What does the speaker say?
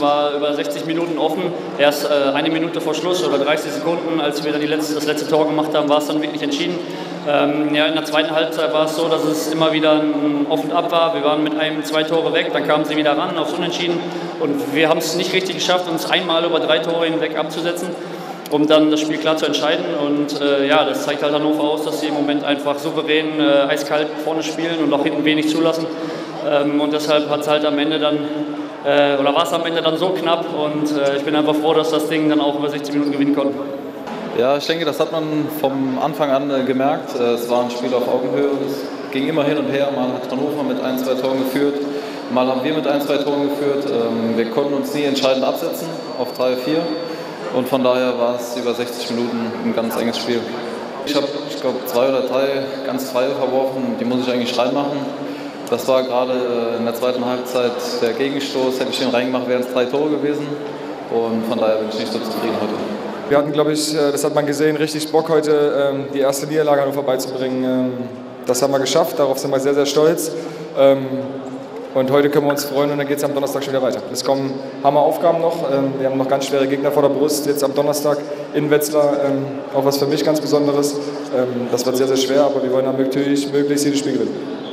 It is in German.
war über 60 Minuten offen. Erst äh, eine Minute vor Schluss oder 30 Sekunden, als wir dann letzte, das letzte Tor gemacht haben, war es dann wirklich entschieden. Ähm, ja, in der zweiten Halbzeit war es so, dass es immer wieder ein Auf und Ab war. Wir waren mit einem, zwei Tore weg, dann kamen sie wieder ran aufs Unentschieden. Und wir haben es nicht richtig geschafft, uns einmal über drei Tore hinweg abzusetzen um dann das Spiel klar zu entscheiden. Und äh, ja, das zeigt halt Hannover aus, dass sie im Moment einfach souverän äh, eiskalt vorne spielen und auch hinten wenig zulassen. Ähm, und deshalb hat es halt am Ende dann, äh, oder war es am Ende dann so knapp. Und äh, ich bin einfach froh, dass das Ding dann auch über 60 Minuten gewinnen konnte. Ja, ich denke, das hat man vom Anfang an äh, gemerkt. Äh, es war ein Spiel auf Augenhöhe. Es ging immer hin und her. Mal hat Hannover mit ein, zwei Toren geführt. Mal haben wir mit ein, zwei Toren geführt. Ähm, wir konnten uns nie entscheidend absetzen auf 3, 4. Und von daher war es über 60 Minuten ein ganz enges Spiel. Ich habe, ich glaube, zwei oder drei ganz freie verworfen, die muss ich eigentlich reinmachen. Das war gerade in der zweiten Halbzeit der Gegenstoß. Hätte ich den reingemacht, wären es drei Tore gewesen. Und von daher bin ich nicht so zufrieden heute. Wir hatten, glaube ich, äh, das hat man gesehen, richtig Bock heute ähm, die erste Niederlage an vorbeizubringen. Ähm, das haben wir geschafft, darauf sind wir sehr, sehr stolz. Ähm, und heute können wir uns freuen und dann geht es am Donnerstag schon wieder weiter. Es kommen Hammer-Aufgaben noch. Wir haben noch ganz schwere Gegner vor der Brust. Jetzt am Donnerstag in Wetzlar, auch was für mich ganz Besonderes. Das wird sehr, sehr schwer, aber wir wollen dann möglichst jedes Spiel gewinnen.